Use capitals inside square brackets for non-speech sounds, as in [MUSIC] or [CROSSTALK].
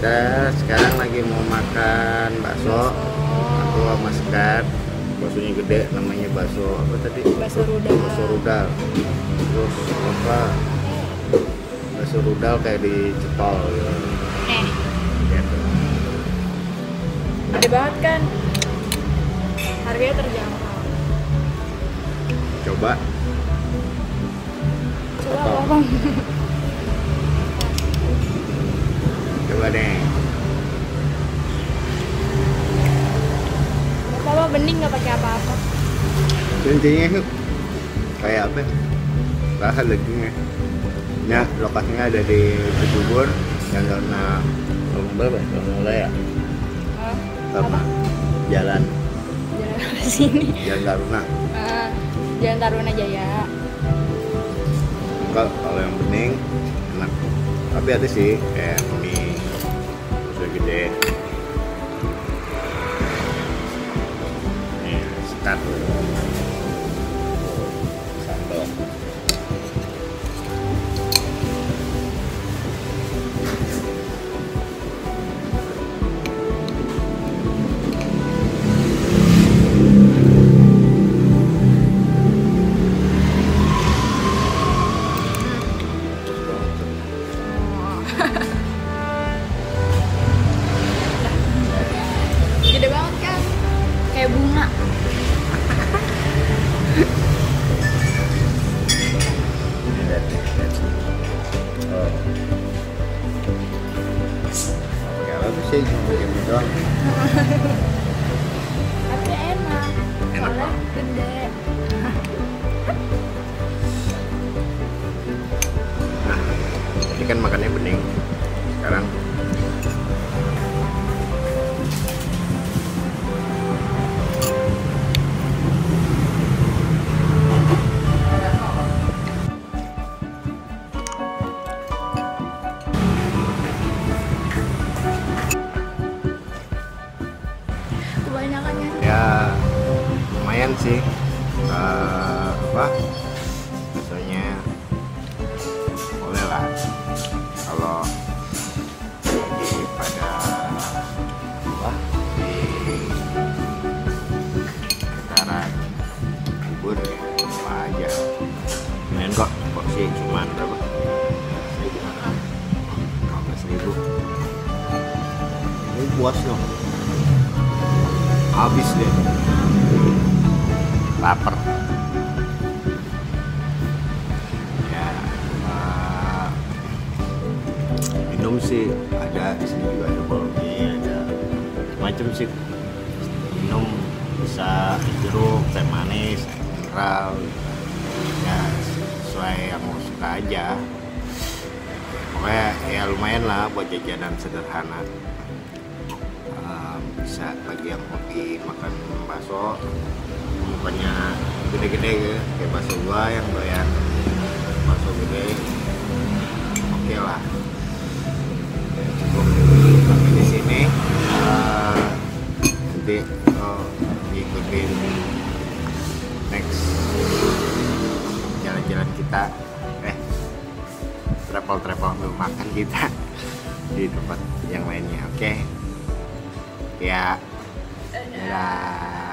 kita sekarang lagi mau makan bakso aku sama Sekar baksonya gede namanya bakso apa tadi Bakso rudal. bakso rudal terus apa bakso rudal kayak dicepol gitu. Eh, Gitu. gede banget kan? Harganya terjangkau. coba Coba Apa? Bening nggak pakai apa-apa. intinya itu kayak apa? Rasa dagingnya ya. Lokasinya ada di Cibubur dan karena Lomba berapa ya? Lomba ya? Sama jalan. Jalan ke sini. jalan Taruna. Ah, Jalan Taruna Jaya. kalau kalau yang bening enak. Tapi ada sih kayak mie susu gede sekat sambal sih? Cuma mie doang. Tapi enak. Enak Soalnya gede. Nah, ini kan makannya bening. Sekarang Kebanyakan ya. ya lumayan sih. Eh, apa? Biasanya boleh lah. Kalau lagi pada apa? Di sekitaran kubur ya, apa aja. Main kok, kok sih cuman berapa? Seribu. ribu. Ini puas dong. Habis deh. Lapar. Ya, eh, minum sih ada di sini juga ada bolongnya, ada macam sih. Minum bisa jeruk, teh manis, mineral. Ya, sesuai yang mau suka aja. Pokoknya ya lumayan lah buat jajanan sederhana. Bisa bagi yang hobi makan bakso. Mukanya gede-gede gitu kayak bakso gua yang doyan bakso gede. Oke lah. Ya, cukup sampai di sini. Uh, nanti ikutin next jalan-jalan kita. Eh travel-travel makan kita [LAUGHS] di tempat yang lainnya oke ya dadah